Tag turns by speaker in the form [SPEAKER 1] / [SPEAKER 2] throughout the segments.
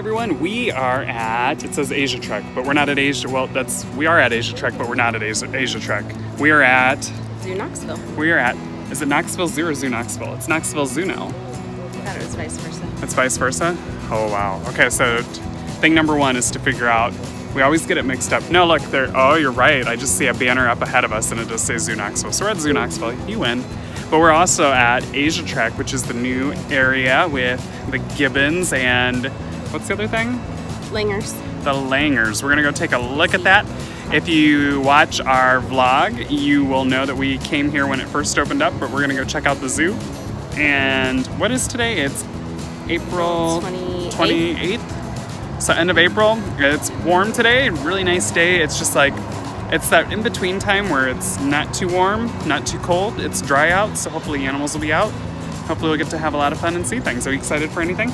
[SPEAKER 1] everyone, we are at, it says Asia Trek, but we're not at Asia, well, that's, we are at Asia Trek, but we're not at Asia, Asia Trek. We are at,
[SPEAKER 2] Zoo Knoxville.
[SPEAKER 1] we are at, is it Knoxville Zoo or Zoo Knoxville? It's Knoxville Zoo now.
[SPEAKER 2] I thought it was vice versa.
[SPEAKER 1] It's vice versa? Oh, wow. Okay, so thing number one is to figure out, we always get it mixed up. No, look, there, oh, you're right. I just see a banner up ahead of us and it does say Zoo Knoxville. So we're at Zoo Knoxville, you win. But we're also at Asia Trek, which is the new area with the gibbons and what's the other thing?
[SPEAKER 2] Langurs.
[SPEAKER 1] the Langurs. We're gonna go take a look at that. If you watch our vlog, you will know that we came here when it first opened up, but we're gonna go check out the zoo. And what is today? It's April
[SPEAKER 2] 28th.
[SPEAKER 1] 28th. So end of April. It's warm today, really nice day. It's just like, it's that in between time where it's not too warm, not too cold. It's dry out, so hopefully animals will be out. Hopefully we'll get to have a lot of fun and see things. Are you excited for anything?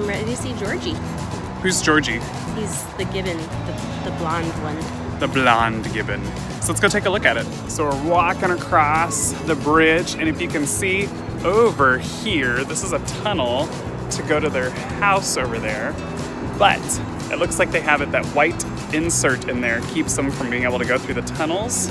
[SPEAKER 2] I'm ready to see Georgie.
[SPEAKER 1] Who's Georgie?
[SPEAKER 2] He's the gibbon, the, the blonde one.
[SPEAKER 1] the blonde gibbon. So let's go take a look at it. So we're walking across the bridge, and if you can see over here, this is a tunnel to go to their house over there. But it looks like they have it that white insert in there keeps them from being able to go through the tunnels.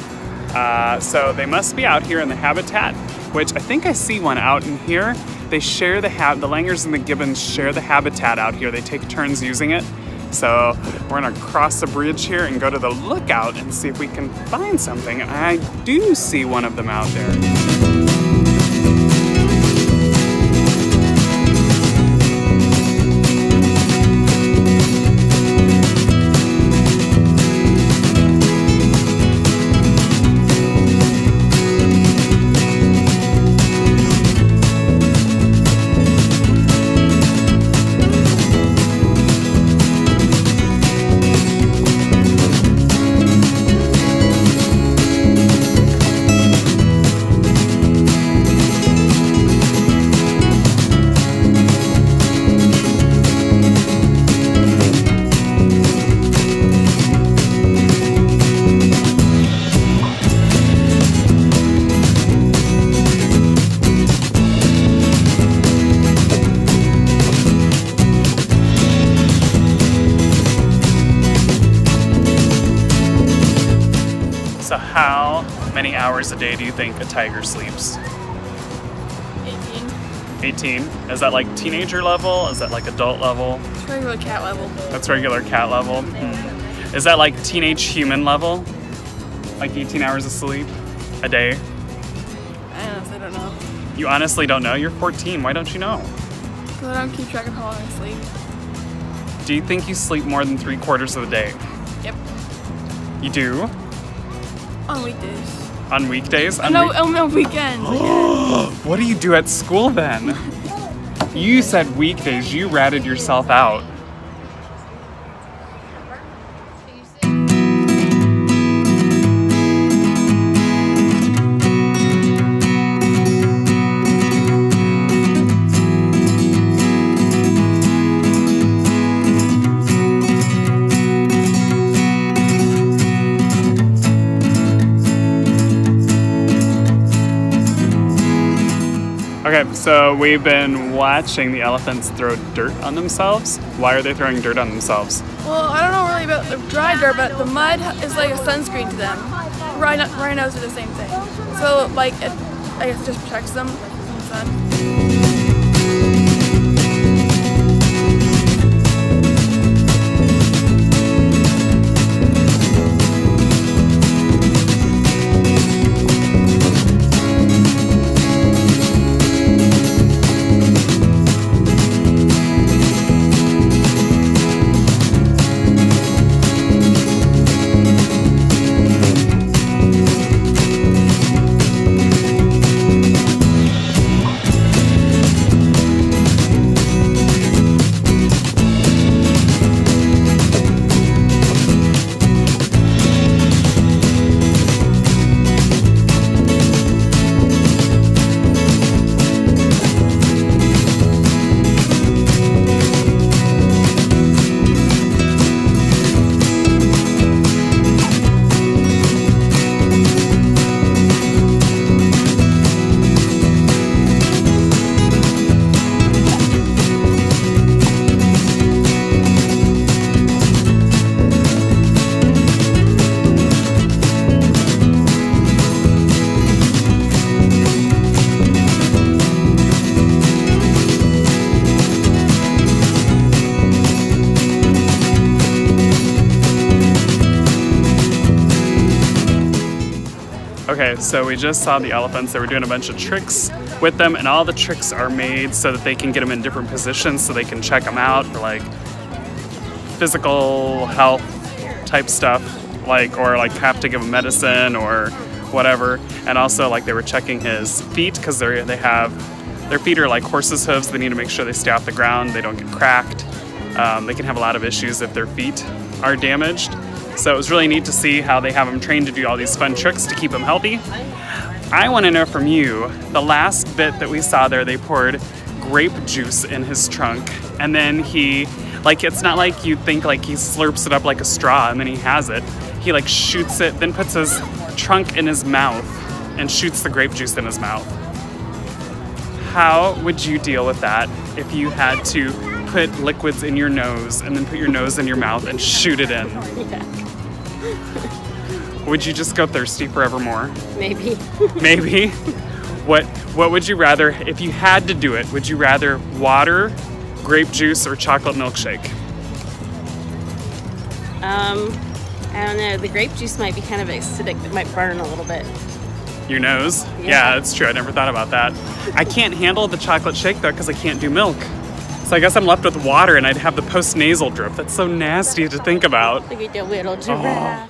[SPEAKER 1] Uh, so they must be out here in the habitat, which I think I see one out in here. They share the ha- the langurs and the gibbons share the habitat out here. They take turns using it. So we're gonna cross the bridge here and go to the lookout and see if we can find something. I do see one of them out there. So how many hours a day do you think a tiger sleeps?
[SPEAKER 3] 18.
[SPEAKER 1] 18. Is that like teenager level? Is that like adult level?
[SPEAKER 3] It's regular cat level.
[SPEAKER 1] That's regular cat level. Hmm. Is that like teenage human level? Like 18 hours of sleep a day?
[SPEAKER 3] I honestly don't know.
[SPEAKER 1] You honestly don't know? You're 14. Why don't you know?
[SPEAKER 3] Because I don't keep track of how long I sleep.
[SPEAKER 1] Do you think you sleep more than three quarters of the day?
[SPEAKER 3] Yep.
[SPEAKER 1] You do?
[SPEAKER 3] On weekdays.
[SPEAKER 1] On weekdays? On
[SPEAKER 3] no,
[SPEAKER 1] week-
[SPEAKER 3] on no weekends.
[SPEAKER 1] what do you do at school then? You said weekdays. You ratted yourself out. Okay, so we've been watching the elephants throw dirt on themselves. Why are they throwing dirt on themselves?
[SPEAKER 3] well, I don't know really about the dry dirt, but the mud is like a sunscreen to them. Rhino, rhinos are the same thing. So, like, it, I guess it just protects them from the sun.
[SPEAKER 1] Okay, so we just saw the elephants. They were doing a bunch of tricks with them, and all the tricks are made so that they can get them in different positions so they can check them out for like physical health type stuff, like, or like have to give him medicine or whatever. And also, like, they were checking his feet because they they have their feet are like horses' hooves. They need to make sure they stay off the ground, they don't get cracked. Um, they can have a lot of issues if their feet are damaged. So it was really neat to see how they have them trained to do all these fun tricks to keep them healthy. I want to know from you the last bit that we saw there, they poured grape juice in his trunk, and then he, like, it's not like you think like he slurps it up like a straw and then he has it. He like shoots it, then puts his trunk in his mouth and shoots the grape juice in his mouth. How would you deal with that if you had to put liquids in your nose and then put your nose in your mouth and shoot it in? Would you just go thirsty forevermore?
[SPEAKER 2] Maybe.
[SPEAKER 1] Maybe. What what would you rather if you had to do it? Would you rather water, grape juice, or chocolate milkshake?
[SPEAKER 2] Um, I don't know. The grape juice might be kind of acidic. It might burn a little bit.
[SPEAKER 1] Your nose? Yeah,
[SPEAKER 2] Yeah.
[SPEAKER 1] that's true. I never thought about that. I can't handle the chocolate shake though because I can't do milk. So I guess I'm left with water and I'd have the post nasal drip. That's so nasty to think about.
[SPEAKER 2] Look at the little oh. giraffe.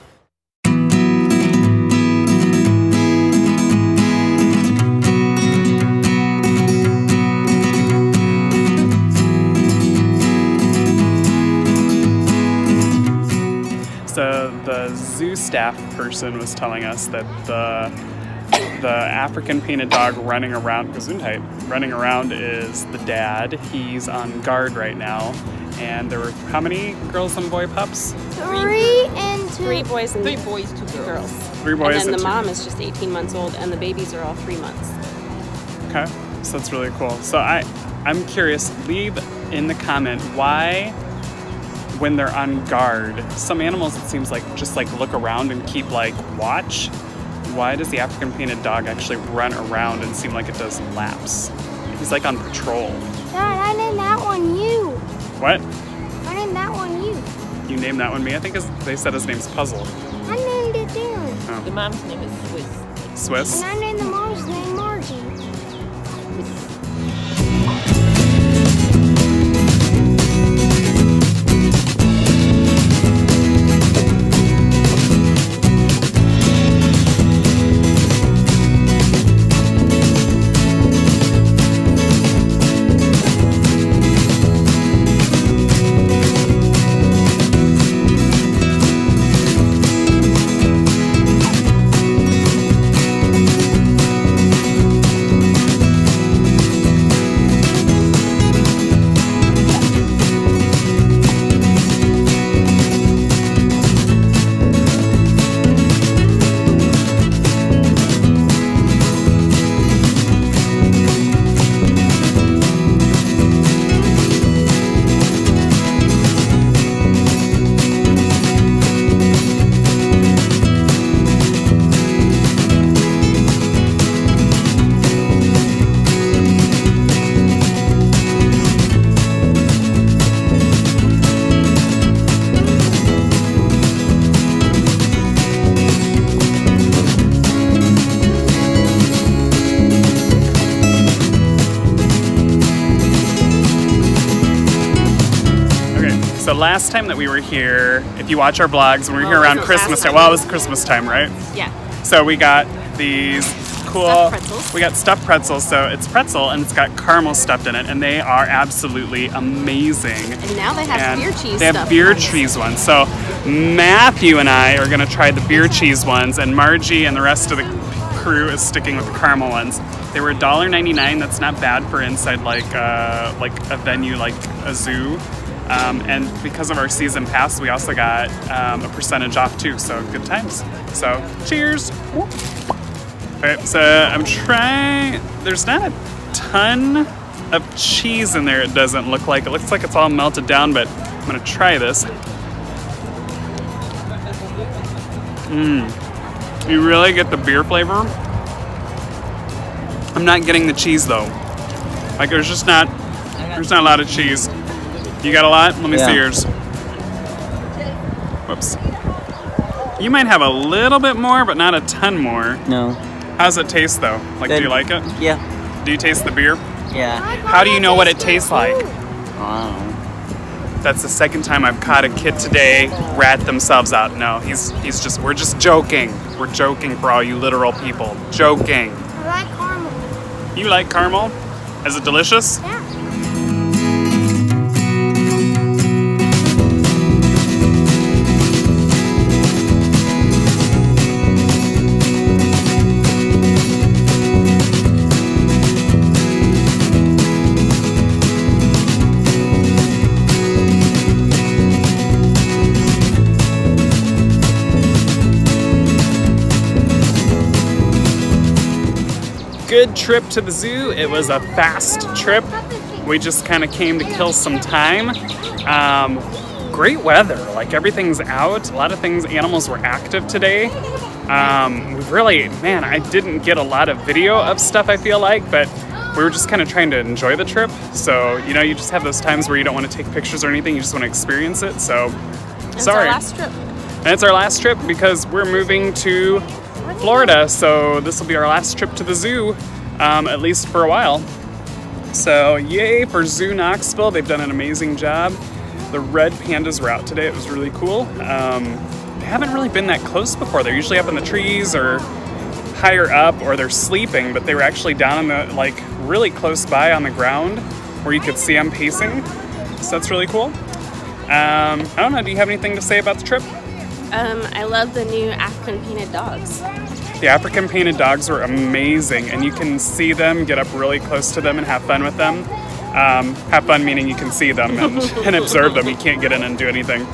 [SPEAKER 1] So the zoo staff person was telling us that the the African painted dog running around Gesundheit running around is the dad. He's on guard right now. And there were how many girls and boy pups?
[SPEAKER 4] Three and two.
[SPEAKER 2] Three boys and
[SPEAKER 5] Three boys, two
[SPEAKER 2] two
[SPEAKER 5] girls.
[SPEAKER 2] girls.
[SPEAKER 1] Three boys
[SPEAKER 2] and then the
[SPEAKER 1] two-
[SPEAKER 2] mom is just 18 months old, and the babies are all three months.
[SPEAKER 1] Okay, so that's really cool. So I, I'm curious. Leave in the comment why, when they're on guard, some animals it seems like just like look around and keep like watch. Why does the African painted dog actually run around and seem like it does laps? He's like on patrol.
[SPEAKER 4] Dad, I named that one you.
[SPEAKER 1] What?
[SPEAKER 4] I named that one you.
[SPEAKER 1] You named that one me? I think his, they said his name's Puzzle.
[SPEAKER 4] I named it Dylan. Oh.
[SPEAKER 5] The mom's name is Swiss.
[SPEAKER 1] Swiss.
[SPEAKER 4] And I named the mom's name Margie.
[SPEAKER 1] Last time that we were here, if you watch our blogs, when we were
[SPEAKER 2] Well,
[SPEAKER 1] here around Christmas time. Well, it was Christmas time, right?
[SPEAKER 2] Yeah.
[SPEAKER 1] So we got these cool
[SPEAKER 2] Stuffed pretzels.
[SPEAKER 1] We got stuffed pretzels. So it's pretzel and it's got caramel stuffed in it, and they are absolutely amazing.
[SPEAKER 2] And now they have
[SPEAKER 1] And
[SPEAKER 2] beer cheese
[SPEAKER 1] They have beer
[SPEAKER 2] ones.
[SPEAKER 1] cheese ones. So Matthew and I are gonna try the beer cheese ones, and Margie and the rest of the crew is sticking with the caramel ones. They were $1.99. That's not bad for inside like uh, like a venue like a zoo. Um, and because of our season pass, we also got um, a percentage off too. So good times. So cheers. All right, so I'm trying. There's not a ton of cheese in there. It doesn't look like. It looks like it's all melted down, but I'm gonna try this. Mmm. You really get the beer flavor. I'm not getting the cheese though. Like there's just not. There's not a lot of cheese. You got a lot? Let me see yours. Whoops. You might have a little bit more, but not a ton more.
[SPEAKER 6] No.
[SPEAKER 1] How's it taste though? Like, do you like it?
[SPEAKER 6] Yeah.
[SPEAKER 1] Do you taste the beer?
[SPEAKER 6] Yeah.
[SPEAKER 1] How do you know what it tastes like?
[SPEAKER 6] Wow.
[SPEAKER 1] That's the second time I've caught a kid today rat themselves out. No, he's he's just we're just joking. We're joking for all you literal people. Joking.
[SPEAKER 4] I like caramel.
[SPEAKER 1] You like caramel? Is it delicious?
[SPEAKER 4] Yeah.
[SPEAKER 1] Good trip to the zoo. It was a fast trip. We just kind of came to kill some time. Um, great weather. Like everything's out. A lot of things, animals were active today. Um, we really, man, I didn't get a lot of video of stuff. I feel like, but we were just kind of trying to enjoy the trip. So you know, you just have those times where you don't want to take pictures or anything. You just want to experience it. So
[SPEAKER 2] It's
[SPEAKER 1] sorry.
[SPEAKER 2] our last trip.
[SPEAKER 1] And it's our last trip because we're moving to Florida, so this will be our last trip to the zoo, um, at least for a while. So, yay for Zoo Knoxville. They've done an amazing job. The red pandas were out today. It was really cool. Um, they haven't really been that close before. They're usually up in the trees or higher up or they're sleeping, but they were actually down in the, like, really close by on the ground where you could see them pacing. So, that's really cool. Um, I don't know. Do you have anything to say about the trip?
[SPEAKER 2] Um, I love the new African painted dogs.
[SPEAKER 1] The African painted dogs were amazing, and you can see them, get up really close to them, and have fun with them. Um, have fun meaning you can see them and, and observe them. You can't get in and do anything.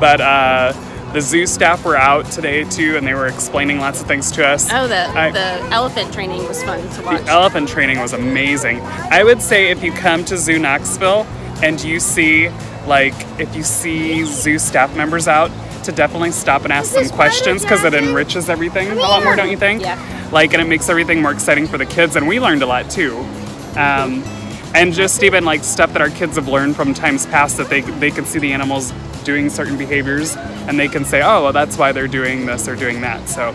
[SPEAKER 1] But uh, the zoo staff were out today too, and they were explaining lots of things to us.
[SPEAKER 2] Oh, the
[SPEAKER 1] I-
[SPEAKER 2] the elephant training was fun to watch.
[SPEAKER 1] The elephant training was amazing. I would say if you come to Zoo Knoxville and you see, like, if you see zoo staff members out, to definitely stop and ask
[SPEAKER 4] this
[SPEAKER 1] questions because it enriches everything a lot more, don't you think?
[SPEAKER 2] Yeah.
[SPEAKER 1] Like, and it makes everything more exciting for the kids, and we learned a lot too. Um, and just even like stuff that our kids have learned from times past that they they can see the animals doing certain behaviors, and they can say, oh, well, that's why they're doing this or doing that. So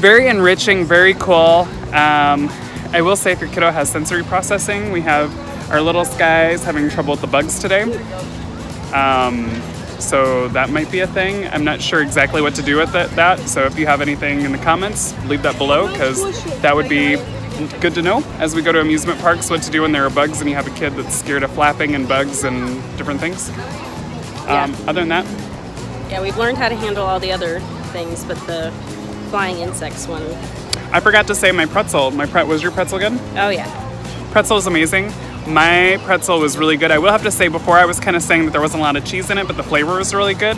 [SPEAKER 1] very enriching, very cool. Um, I will say if your kiddo has sensory processing, we have our little skies having trouble with the bugs today. Um, so that might be a thing. I'm not sure exactly what to do with it, that. So if you have anything in the comments, leave that below because that would be good to know as we go to amusement parks what to do when there are bugs and you have a kid that's scared of flapping and bugs and different things. Um, other than that,
[SPEAKER 2] Yeah, we've learned how to handle all the other things, but the flying insects one,
[SPEAKER 1] I forgot to say my pretzel. My pret was your pretzel good?
[SPEAKER 2] oh yeah.
[SPEAKER 1] Pretzel is amazing. My pretzel was really good. I will have to say, before I was kind of saying that there wasn't a lot of cheese in it, but the flavor was really good.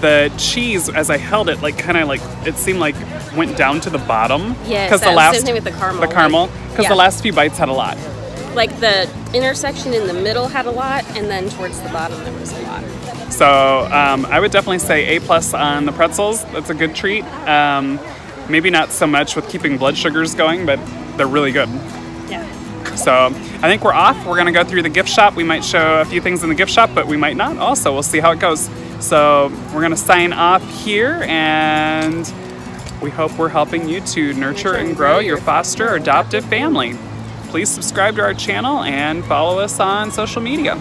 [SPEAKER 1] The cheese, as I held it, like kind of like it seemed like went down to the bottom.
[SPEAKER 2] Yes,
[SPEAKER 1] because the last
[SPEAKER 2] same with the caramel,
[SPEAKER 1] The caramel, because
[SPEAKER 2] yeah.
[SPEAKER 1] the last few bites had a lot.
[SPEAKER 2] Like the intersection in the middle had a lot, and then towards the bottom there was a lot.
[SPEAKER 1] So um, I would definitely say A plus on the pretzels. That's a good treat. Um, maybe not so much with keeping blood sugars going, but they're really good. So I think we're off. We're gonna go through the gift shop. We might show a few things in the gift shop, but we might not. Also, we'll see how it goes. So we're gonna sign off here, and we hope we're helping you to nurture and grow your foster adoptive family. Please subscribe to our channel and follow us on social media.